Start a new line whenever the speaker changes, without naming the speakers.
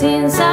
since I